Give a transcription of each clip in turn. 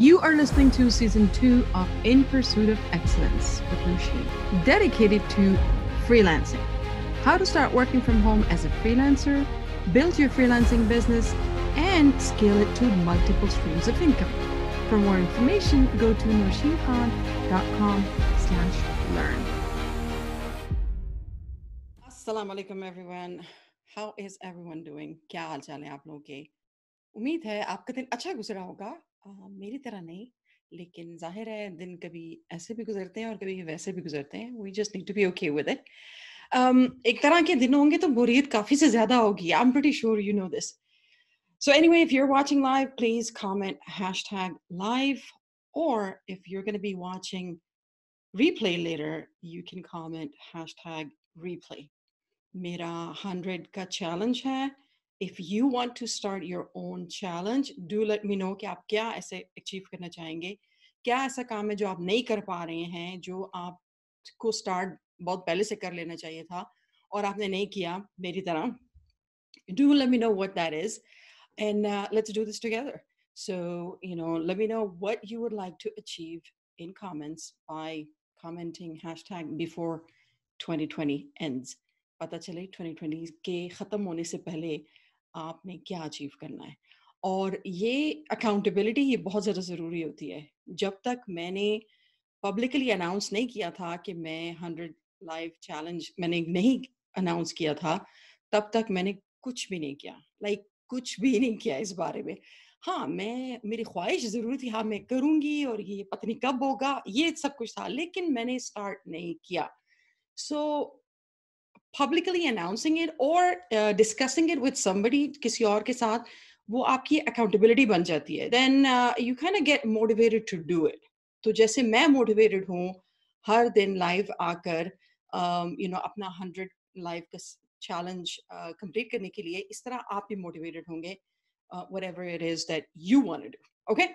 You are listening to season two of In Pursuit of Excellence with Lucy, dedicated to freelancing. How to start working from home as a freelancer, build your freelancing business, and scale it to multiple streams of income. For more information, go to nosheenkhan.com slash learn. Assalamu alaikum everyone. How is everyone doing? क्या हाल चाल है आप लोगों के उम्मीद है आपका दिन अच्छा गुजरा होगा मेरी तरह नहीं लेकिन जाहिर है दिन कभी ऐसे भी गुजरते हैं और कभी वैसे भी गुजरते हैं we just need to be okay with it एक तरह के दिन होंगे तो बोरियत काफी से ज्यादा होगी I am pretty sure you know this So anyway, if you're watching live, please comment hashtag live, or if you're going to be watching replay later, you can comment hashtag replay. Mera 100 ka challenge hai. if you want to start your own challenge do let me know कि आप क्या ऐसे achieve करना चाहेंगे क्या ऐसा काम है जो आप नहीं कर पा रहे हैं जो आपको स्टार्ट बहुत पहले से कर लेना चाहिए था और आपने नहीं किया मेरी तरह let me know what that is and uh, let's do this together so you know let me know what you would like to achieve in comments by commenting hashtag before 2020 ends पता चले 2020 के ख़त्म होने से पहले आपने क्या achieve करना है? और ये अकाउंटेबिलिटी ये बहुत ज़्यादा ज़रूरी होती है। जब तक मैंने पब्लिकली अनाउंस नहीं किया था कि मैं हंड्रेड लाइव चैलेंज मैंने नहीं अनाउंस किया था तब तक मैंने कुछ भी नहीं किया। लाइक like, कुछ भी नहीं किया इस बारे में। हाँ मैं मेरी ख्वाहिश ज़रूर थी हाँ मैं करूँगी और ये पता नहीं कब होगा ये सब कुछ था लेकिन मैंने स्टार्ट नहीं किया। सो so, announcing it or uh, discussing it with somebody किसी और के साथ वो आपकी accountability बन जाती है uh, you kind of get motivated to do it तो जैसे मैं motivated हूँ हर दिन live आकर um, you know अपना 100 live का uh, complete करने के लिए इस तरह आप भी motivated होंगे uh, whatever it is that you want to do okay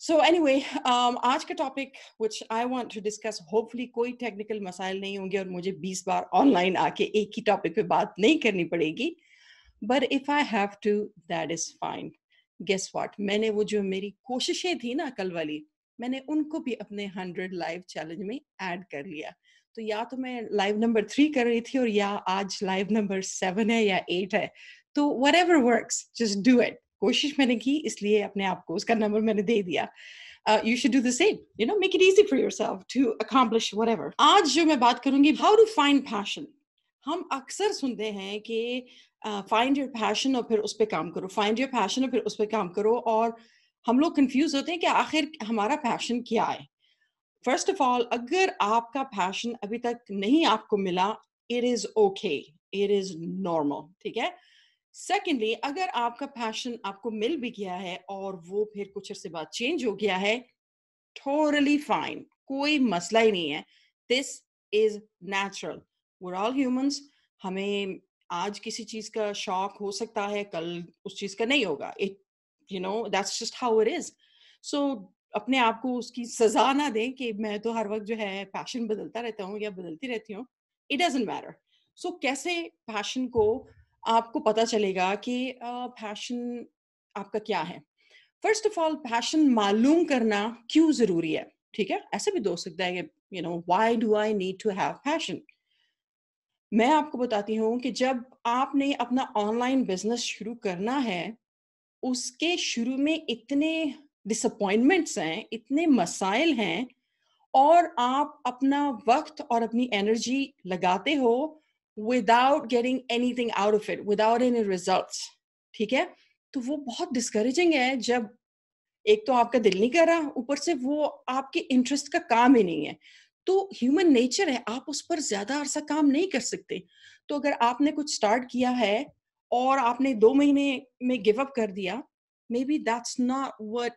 so anyway आज का topic which I want to discuss hopefully कोई टेक्निकल मसाइल नहीं होंगे और मुझे 20 बार ऑनलाइन आके एक ही टॉपिक पे बात नहीं करनी पड़ेगी। But if I have to that is fine guess what मैंने वो जो मेरी कोशिशें थी ना कल वाली, मैंने उनको भी अपने हंड्रेड लाइव चैलेंज में ऐड कर लिया। तो या तो मैं लाइव नंबर थ्री कर रही थी और या आज लाइव नंबर सेवन है या एट है। तो whatever work just do it कोशिश मैंने की, इसलिए अपने आप को उसका नंबर मैंने दे दिया। You should do the same you know make it easy for yourself to accomplish whatever आज जो मैं बात करूँगी हाउ टू फाइंड पैशन हम अक्सर सुनते हैं कि फाइंड योर पैशन और फिर उस पर काम करो फाइंड योर पैशन और फिर उस पर काम करो, और हम लोग कंफ्यूज होते हैं कि आखिर हमारा पैशन क्या है? फ़र्स्ट ऑफ़ ऑल अगर आपका पैशन अभी तक नहीं आपको मिला it is okay it is normal ठीक है? सेकेंडली अगर आपका पैशन आपको मिल भी गया है और वो फिर कुछ अर्से बाद चेंज हो गया है टोटली फाइन कोई मसला ही नहीं है। This is natural we're all humans हमें आज किसी चीज़ का शौक हो सकता है, कल उस चीज़ का नहीं होगा। It you know that's just how it is so अपने आप को उसकी सजा ना दें कि मैं तो हर वक्त जो है पैशन बदलता रहता हूँ या बदलती रहती हूँ। इट डजेंट मैटर सो कैसे पैशन को आपको पता चलेगा कि पैशन आपका क्या है। फ़र्स्ट ऑफ़ ऑल पैशन मालूम करना क्यों ज़रूरी है, ठीक है? ऐसे भी दो सकता है कि you know why do I need to have passion मैं आपको बताती हूँ कि जब आपने अपना ऑनलाइन बिज़नेस शुरू करना है, उसके शुरू में इतने डिसअपॉइंटमेंट्स हैं, इतने मसाइल हैं और आप अपना वक्त और अपनी एनर्जी लगाते हो without getting anything out of it, without any results, ठीक है? तो वो बहुत डिस्करेजिंग है जब एक तो आपका दिल नहीं कर रहा, ऊपर से वो आपके इंटरेस्ट का काम ही नहीं है। तो ह्यूमन नेचर है, आप उस पर ज़्यादा अरसा काम नहीं कर सकते। तो अगर आपने कुछ स्टार्ट किया है और आपने दो महीने में गिव अप कर दिया maybe that's not what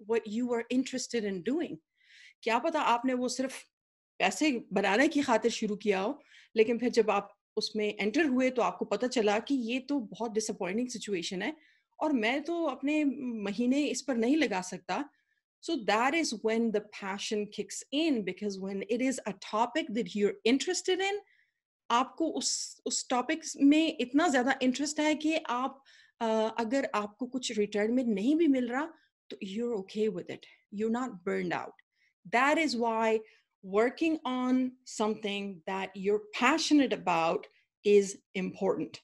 what you are interested in doing क्या पता आपने वो सिर्फ़ पैसे बनाने की खातिर शुरू किया हो लेकिन फिर जब आप उसमें एंटर हुए तो आपको पता चला कि ये तो बहुत डिसअपॉइंटिंग सिचुएशन है और मैं तो अपने महीने इस पर नहीं लगा सकता so that is when the passion kicks in because when it is a topic that you're interested in आपको उस उस टॉपिक में इतना ज़्यादा इंटरेस्ट है कि आप uh, अगर आपको कुछ रिटर्न में नहीं भी मिल रहा तो you're okay with it. You're not burn out That is why working on something that you're passionate about is important.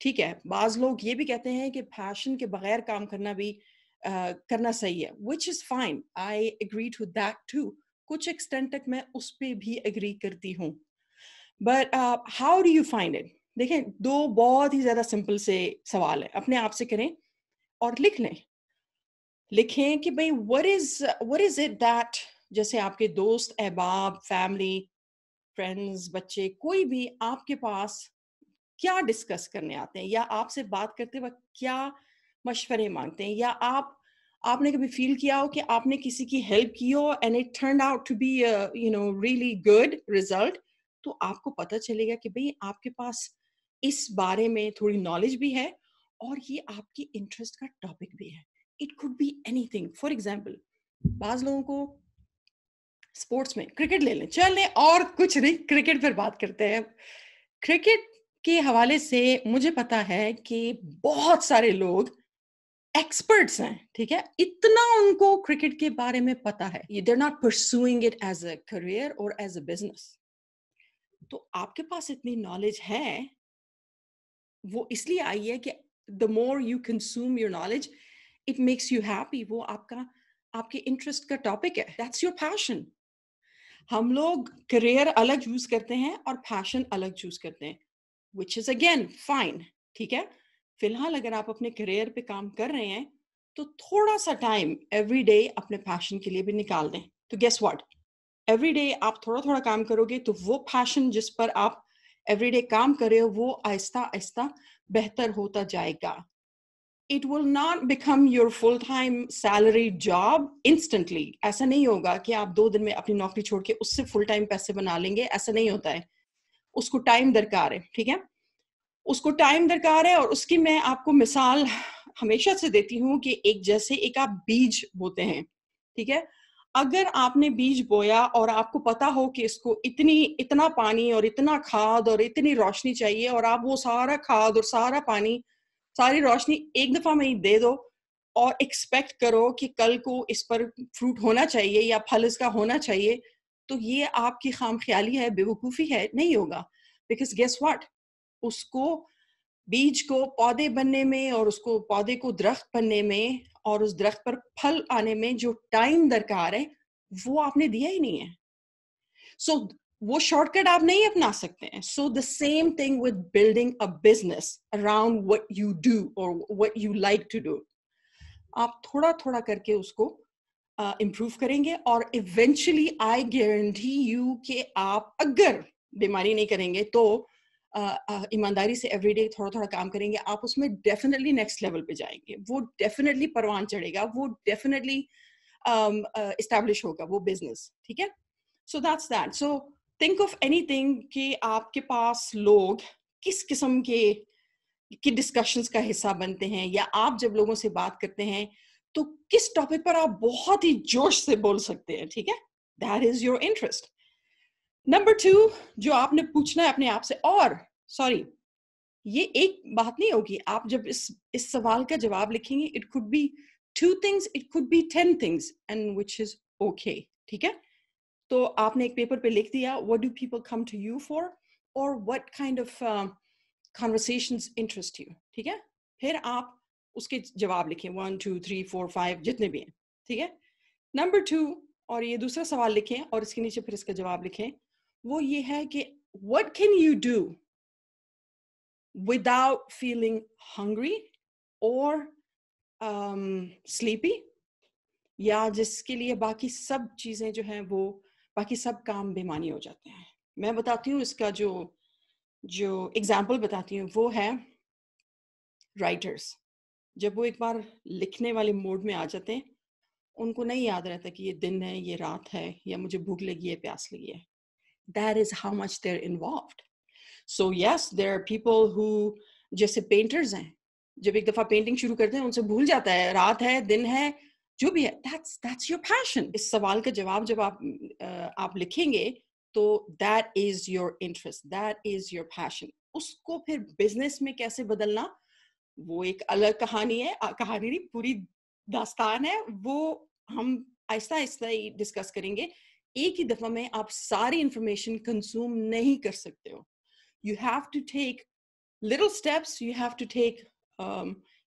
ठीक है? बाज लोग ये भी कहते हैं कि पैशन के बगैर काम करना भी uh, करना सही है which is fine I agree to that to कुछ एक्सटेंट तक मैं उस पर भी एग्री करती हूँ। But how do you find it देखें दो बहुत ही ज़्यादा सिंपल से सवाल है। अपने आप से करें और लिख लें। लिखें कि भाई what is what is it that जैसे आपके दोस्त, अहबाब, फैमिली, फ्रेंड्स, बच्चे, कोई भी आपके पास क्या डिस्कस करने आते हैं? या आपसे बात करते वक्त क्या मशवरे मांगते हैं? या आप, आपने कभी फील किया हो कि आपने किसी की हेल्प की हो and it turn out to be you know really good result तो आपको पता चलेगा कि भाई आपके पास इस बारे में थोड़ी नॉलेज भी है और ये आपकी इंटरेस्ट का टॉपिक भी है। It could be anything for example बाज लोगों को स्पोर्ट्स में क्रिकेट ले लें। चल और कुछ नहीं, क्रिकेट पर बात करते हैं। क्रिकेट के हवाले से मुझे पता है कि बहुत सारे लोग एक्सपर्ट्स हैं, ठीक है? इतना उनको क्रिकेट के बारे में पता है। ये there not pursuing it as a career और एज अ बिज़नेस तो आपके पास इतनी नॉलेज है, वो इसलिए आई है कि the more you consume your knowledge it makes you happy वो आपका, आपके इंटरेस्ट का टॉपिक है। दैट्स योर पैशन हम लोग करियर अलग चूज़ करते हैं और पैशन अलग चूज़ करते हैं विच इज़ अगेन फाइन ठीक है? फ़िलहाल अगर आप अपने करियर पे काम कर रहे हैं तो थोड़ा सा टाइम एवरी डे अपने पैशन के लिए भी निकाल दें। तो गेस व्हाट एवरी डे आप थोड़ा थोड़ा काम करोगे तो वो पैशन जिस पर आप एवरी डे काम कर रहे हो, वो आहिस्ता आहिस्ता बेहतर होता जाएगा। It will not become your full time salary job instantly ऐसा नहीं होगा कि आप दो दिन में अपनी नौकरी छोड़ के उससे फुल टाइम पैसे बना लेंगे। ऐसा नहीं होता है। उसको टाइम दरकार है, ठीक है? उसको टाइम दरकार है और उसकी मैं आपको मिसाल हमेशा से देती हूँ कि एक जैसे एक आप बीज बोते हैं, ठीक है? अगर आपने बीज बोया और आपको पता हो कि इसको इतनी, इतना पानी और इतना खाद और इतनी रोशनी चाहिए और आप वो सारा खाद और सारा पानी सारी रोशनी एक दफ़ा में ही दे दो और एक्सपेक्ट करो कि कल को इस पर फ्रूट होना चाहिए या फल इसका होना चाहिए। तो ये आपकी खाम ख्याली है बेवकूफ़ी है नहीं होगा। बिकॉज़ गेस वाट उसको बीज को पौधे बनने में और उसको पौधे को दरख्त बनने में और उस दरख्त पर फल आने में जो टाइम दरकार है वो आपने दिया ही नहीं है। सो so, वो शॉर्टकट आप नहीं अपना सकते हैं। So the same thing with building a business around what you do और what you like to do आप थोड़ा थोड़ा करके उसको इम्प्रूव uh, करेंगे और इवेंचुअली आई गारंटी यू कि आप अगर बीमारी नहीं करेंगे तो ईमानदारी uh, uh, से एवरीडे थोड़ा थोड़ा काम करेंगे आप उसमें डेफिनेटली नेक्स्ट लेवल पे जाएँगे। वो डेफिनेटली परवान चढ़ेगा वो डेफिनेटली इस्टेब्लिश um, होगा वो बिज़नेस ठीक है? So that's that so think of anything कि आपके पास लोग किस किस्म के, की डिस्कशंस का हिस्सा बनते हैं या आप जब लोगों से बात करते हैं तो किस टॉपिक पर आप बहुत ही जोश से बोल सकते हैं, ठीक है? That is your interest number two जो आपने पूछना है अपने आप से, और सॉरी ये एक बात नहीं होगी, आप जब इस इस सवाल का जवाब लिखेंगे it could be two things it could be ten things and which is okay ठीक है? तो आपने एक पेपर पे लिख दिया what do people come to you for और what kind of conversations interest you ठीक है? फिर आप उसके जवाब लिखें। One two three four five जितने भी हैं। ठीक है? नंबर टू और ये दूसरा सवाल लिखें और इसके नीचे फिर इसका जवाब लिखें। वो ये है कि what can you do feeling hungry or um, sleepy? या जिसके लिए बाकी सब चीज़ें जो हैं वो बाकी सब काम बेमानी हो जाते हैं। मैं बताती हूँ इसका जो जो एग्ज़ाम्पल बताती हूँ, वो है राइटर्स जब वो एक बार लिखने वाले मोड में आ जाते हैं, उनको नहीं याद रहता कि ये दिन है, ये रात है, या मुझे भूख लगी है, प्यास लगी है। That is how much there involved so yes there are people who जैसे पेंटर्स हैं, जब एक दफ़ा पेंटिंग शुरू करते हैं, उनसे भूल जाता है, रात है, दिन है जो भी है दैट्स दैट्स योर पैशन इस सवाल का जवाब जब आप आप लिखेंगे तो that is your interest that is your passion उसको फिर बिज़नेस में कैसे बदलना? वो एक अलग कहानी है कहानी नहीं, पूरी दास्तान है। वो हम आहिस्ता आहिस्ता ही डिस्कस करेंगे। एक ही दफ़ा में आप सारी इंफॉर्मेशन कंज्यूम नहीं कर सकते हो। You have to take little steps you have to take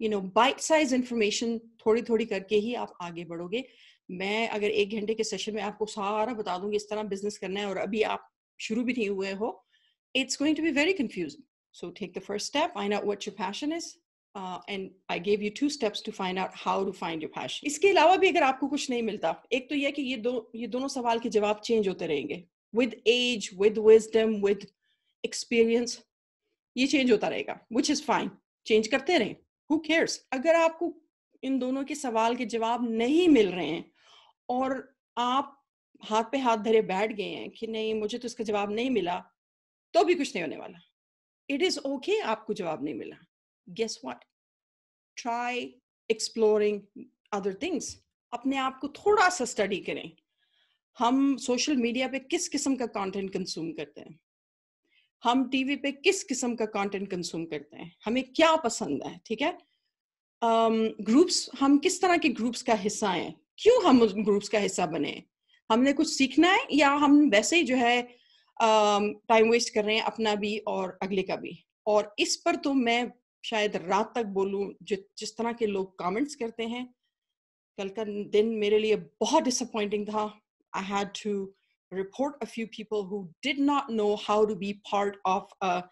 you know bite size information थोड़ी थोड़ी करके ही आप आगे बढ़ोगे। मैं अगर एक घंटे के सेशन में आपको सारा बता दूँगी इस तरह बिज़नेस करना है और अभी आप शुरू भी नहीं हुए हो it's going to be very confusing so take the first step I not what your passion is and I gave you two steps to find out how to find your passion इसके अलावा भी अगर आपको कुछ नहीं मिलता, एक तो यह कि ये दो, ये दोनों सवाल के जवाब चेंज होते रहेंगे। With age with wisdom with experience ये चेंज होता रहेगा विच इज़ फाइन चेंज करते रहें। Who cares? अगर आपको इन दोनों के सवाल के जवाब नहीं मिल रहे हैं और आप हाथ पे हाथ धरे बैठ गए हैं कि नहीं, मुझे तो इसका जवाब नहीं मिला तो भी कुछ नहीं होने वाला। इट इज़ ओके आपको जवाब नहीं मिला। Guess what? Try exploring other things अपने आप को थोड़ा सा स्टडी करें। हम सोशल मीडिया पे किस किस्म का कंटेंट कंज्यूम करते हैं? हम टीवी पे किस किस्म का कंटेंट कंज्यूम करते हैं? हमें क्या पसंद है? ठीक है? ग्रुप्स um, हम किस तरह के ग्रुप्स का हिस्सा हैं? क्यों हम उस ग्रुप्स का हिस्सा बने? हमने कुछ सीखना है या हम वैसे ही जो है टाइम um, वेस्ट कर रहे हैं अपना भी और अगले का भी? और इस पर तो मैं शायद रात तक बोलूँ जो जिस तरह के लोग कमेंट्स करते हैं कल का दिन मेरे लिए बहुत डिसअपॉइंटिंग था। I had to report a few people who did not know how to be part of a,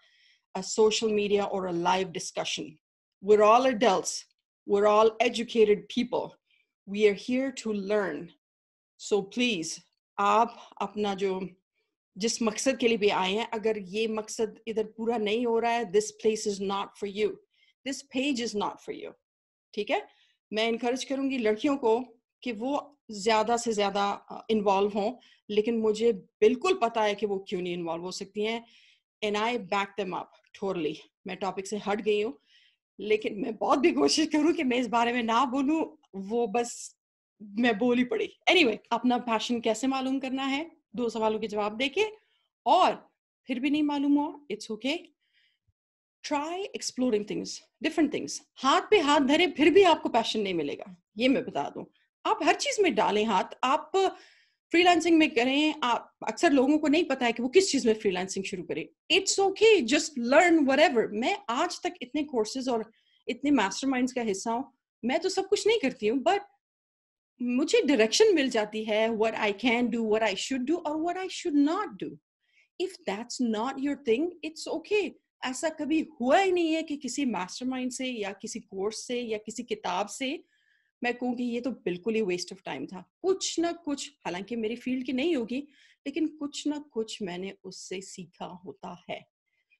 a social media or a live discussion. We're all adults. We're all educated people. We are here to learn. So please, आप अपना जो जिस मकसद के लिए भी आए हैं अगर ये मकसद इधर पूरा नहीं हो रहा है this place is not for you this page is not for you ठीक है मैं इनक्रेज करूंगी लड़कियों को कि वो ज़्यादा से ज़्यादा इन्वॉल्व हों लेकिन मुझे बिल्कुल पता है कि वो क्यों नहीं इन्वॉल्व हो सकती हैं and I back them up thoroughly मैं टॉपिक से हट गई हूँ लेकिन मैं बहुत भी कोशिश करूँ कि मैं इस बारे में ना बोलूँ वो बस मैं बोल पड़ी। एनीवे anyway, अपना पैशन कैसे मालूम करना है? दो सवालों के जवाब देके और फिर भी नहीं मालूम हुआ it's okay try exploring things different things हाथ पे हाथ धरे फिर भी आपको पैशन नहीं मिलेगा ये मैं बता दूँ। आप हर चीज़ में डालें हाथ। आप फ्रीलांसिंग में करें, आप अक्सर लोगों को नहीं पता है कि वो किस चीज़ में फ्रीलांसिंग शुरू करें। It's okay just learn what मैं आज तक इतने कोर्सेज और इतने मास्टर का हिस्सा हूँ, मैं तो सब कुछ नहीं करती हूँ बट मुझे डायरेक्शन मिल जाती है what I can do what I should do और what I should not do if that's not your thing it's okay ऐसा कभी हुआ ही नहीं है कि किसी मास्टरमाइंड से या किसी कोर्स से या किसी किताब से मैं कहूँगी ये तो बिल्कुल ही वेस्ट ऑफ टाइम था कुछ ना कुछ हालांकि मेरी फील्ड की नहीं होगी लेकिन कुछ ना कुछ मैंने उससे सीखा होता है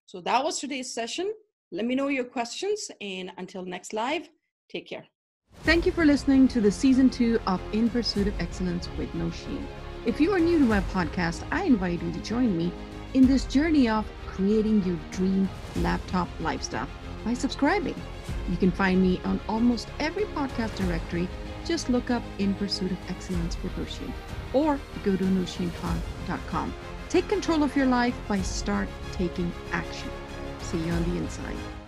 so that was today's session let me know your questions and until next live take care Thank you for listening to the season two of In Pursuit of Excellence with Nosheen. If you are new to my podcast, I invite you to join me in this journey of creating your dream laptop lifestyle by subscribing. You can find me on almost every podcast directory. Just look up In Pursuit of Excellence with Nosheen or go to nosheenkhan.com. Take control of your life by start taking action. See you on the inside.